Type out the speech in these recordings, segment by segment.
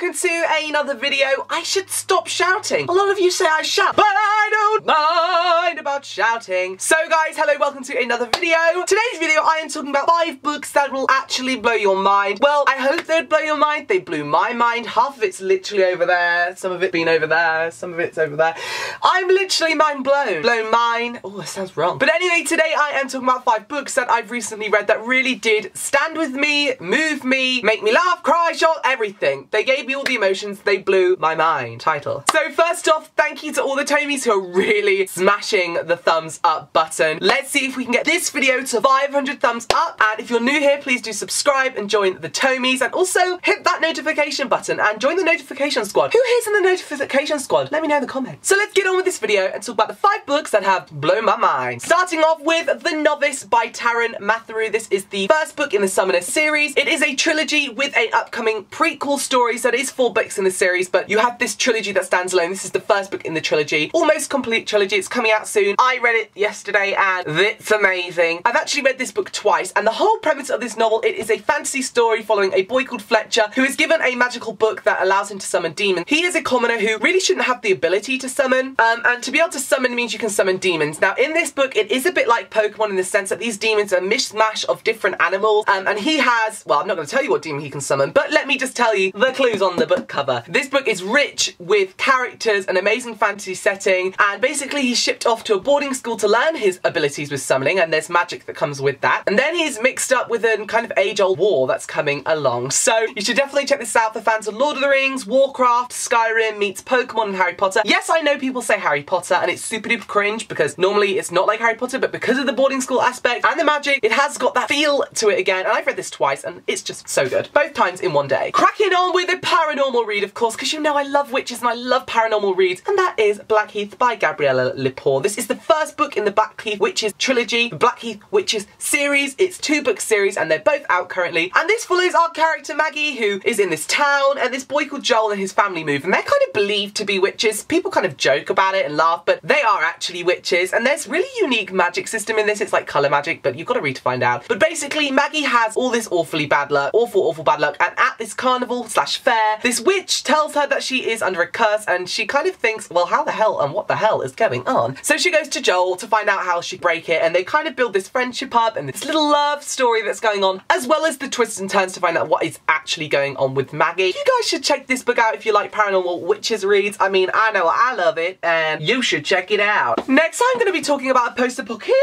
welcome to another video. I should stop shouting. A lot of you say I shout, but I don't mind about shouting. So guys, hello, welcome to another video. Today's video, I am talking about five books that will actually blow your mind. Well, I hope they'd blow your mind. They blew my mind. Half of it's literally over there. Some of it been over there. Some of it's over there. I'm literally mind blown. Blown mine. Oh, that sounds wrong. But anyway, today I am talking about five books that I've recently read that really did stand with me, move me, make me laugh, cry, shout, everything. They gave me all the emotions, they blew my mind. Title. So first off, thank you to all the Tomies who are really smashing the thumbs up button. Let's see if we can get this video to 500 thumbs up. And if you're new here, please do subscribe and join the Tomies. And also hit that notification button and join the notification squad. Who here's in the notification squad? Let me know in the comments. So let's get on with this video and talk about the five books that have blown my mind. Starting off with The Novice by Taran Matharu. This is the first book in the Summoner series. It is a trilogy with an upcoming prequel story. So it is four books in the series, but you have this trilogy that stands alone. This is the first book in the trilogy. Almost complete trilogy. It's coming out soon. I read it yesterday and it's amazing. I've actually read this book twice and the whole premise of this novel, it is a fantasy story following a boy called Fletcher who is given a magical book that allows him to summon demons. He is a commoner who really shouldn't have the ability to summon um, and to be able to summon means you can summon demons. Now in this book, it is a bit like Pokemon in the sense that these demons are a mishmash of different animals um, and he has, well I'm not going to tell you what demon he can summon, but let me just tell you the clues on the book cover. This book is rich with characters, an amazing fantasy setting, and basically he's shipped off to a boarding school to learn his abilities with summoning, and there's magic that comes with that. And then he's mixed up with a kind of age-old war that's coming along. So you should definitely check this out for fans of Lord of the Rings, Warcraft, Skyrim meets Pokemon and Harry Potter. Yes, I know people say Harry Potter, and it's super duper cringe because normally it's not like Harry Potter, but because of the boarding school aspect and the magic, it has got that feel to it again. And I've read this twice, and it's just so good. Both times in one day. Cracking on with a paranormal read, of course, because you know I love witches and I love paranormal reads, and that is Blackheath by Gabriella Lepore. This is the first book in the Blackheath Witches trilogy, the Blackheath Witches series. It's two book series, and they're both out currently. And this follows our character Maggie, who is in this town, and this boy called Joel and his family move, and they're kind of believed to be witches. People kind of joke about it and laugh, but they are actually witches, and there's really unique magic system in this. It's like colour magic, but you've got to read to find out. But basically, Maggie has all this awfully bad luck, awful, awful bad luck, and at this carnival slash fair, this witch tells her that she is under a curse, and she kind of thinks, well, how the hell and what the hell is going on? So she goes to Joel to find out how she break it, and they kind of build this friendship up and this little love story that's going on, as well as the twists and turns to find out what is actually going on with Maggie. You guys should check this book out if you like paranormal witches reads. I mean, I know I love it, and you should check it out. Next, I'm going to be talking about a post-apocalyptic.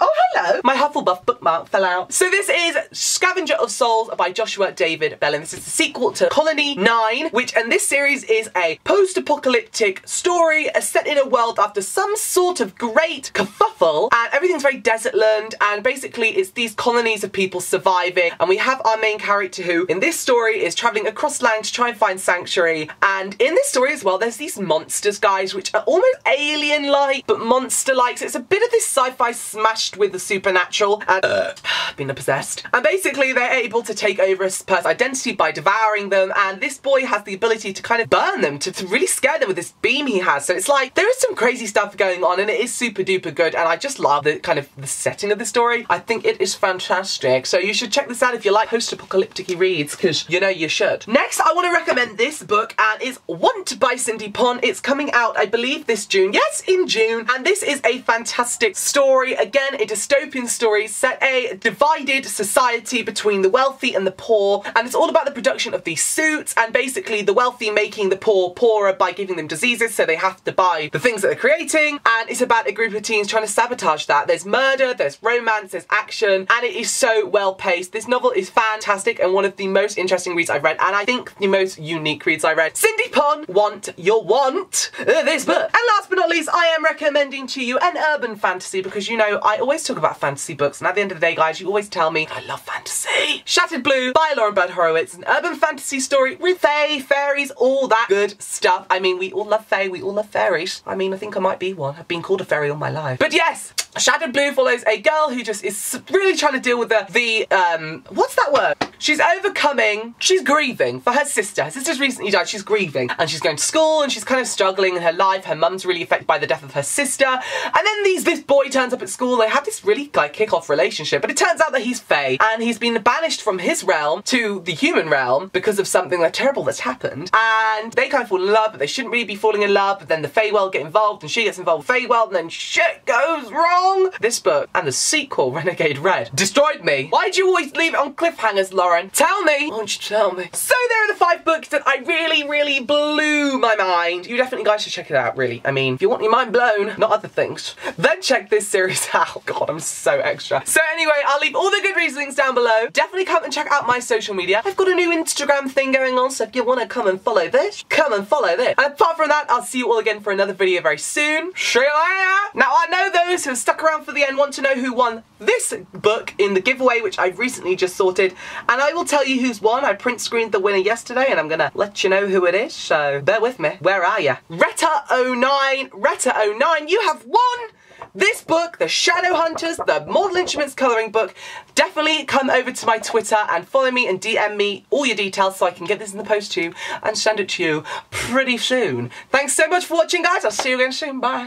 Oh, hello. My Hufflepuff bookmark fell out. So this is Scavenger of Souls by Joshua David Bellin. This is the sequel to Colony 9, which, and this series is a post-apocalyptic story set in a world after some sort of great kerfuffle, and everything's very desertland, and basically it's these colonies of people surviving, and we have our main character who, in this story, is travelling across land to try and find sanctuary, and in this story as well, there's these monsters, guys, which are almost alien-like, but monster-like, so it's a bit of this sci-fi smashed with the supernatural, and uh, being possessed. And basically, they're able to take over a person's identity by devouring them, and this boy has the ability to kind of burn them, to, to really scare them with this beam he has. So it's like, there is some crazy stuff going on, and it is super duper good, and I just love the kind of the setting of the story. I think it is fantastic. So you should check this out if you like post-apocalyptic reads, because you know you should. Next, I want to recommend this book, and it's Want by Cindy Pon. It's coming out, I believe, this June. Yes, in June. And this is a fantastic story. Again, a dystopian story set a divided society between the wealthy and the poor, and it's all about the production of these suits, and basically the wealthy making the poor poorer by giving them diseases, so they have to buy the things that they're creating, and it's about a group of teens trying to sabotage that. There's murder, there's romance, there's action, and it is so well paced. This novel is fantastic and one of the most interesting reads I've read, and I think the most unique reads I read. Cindy Pon, Want Your Want, uh, this book. And last but not least, I am recommending to you an urban fantasy, because you know, I always talk about fantasy books, and at the end of the day, guys, you always tell me I love fantasy. Shattered Blue by Lauren Bird Horowitz, an urban fantasy story with fae, fairies, all that good stuff. I mean, we all love fae, we all love fairies. I mean, I think I might be one. I've been called a fairy all my life. But yes, Shattered Blue follows a girl who just is really trying to deal with the, the um, what's that word? She's overcoming, she's grieving for her sister. Her sister's recently died, she's grieving. And she's going to school and she's kind of struggling in her life. Her mum's really affected by the death of her sister. And then these this boy turns up at school, they have this really like kick-off relationship. But it turns out that he's Fae and he's been banished from his realm to the human realm because of something like terrible that's happened. And they kind of fall in love, but they shouldn't really be falling in love. But then the Feywild get involved, and she gets involved with Feywild, and then shit goes wrong. This book and the sequel, Renegade Red, destroyed me. Why'd you always leave it on cliffhangers, Lauren? Tell me. Won't you tell me? So there are the five books that I really, really blew my mind. You definitely guys should check it out, really. I mean, if you want your mind blown, not other things, then check this series out. God, I'm so extra. So anyway, I'll leave all the Goodreads links down below. Definitely come and check out my social media. I've got a new Instagram thing going on, so if you want to come and follow this, come and follow this. And apart from that, I'll see you all again for another video very soon. Later! Now, I know those who have stuck around for the end want to know who won this book in the giveaway, which I've recently just sorted, and I will tell you who's won. I print screened the winner yesterday, and I'm gonna let you know who it is, so bear with me. Where are you? Retta09, Retta09, you have won! This book, The Shadow Hunters, the Mortal Instruments colouring book, definitely come over to my Twitter and follow me and DM me all your details so I can get this in the post to you and send it to you pretty soon. Thanks so much for watching guys, I'll see you again soon, bye.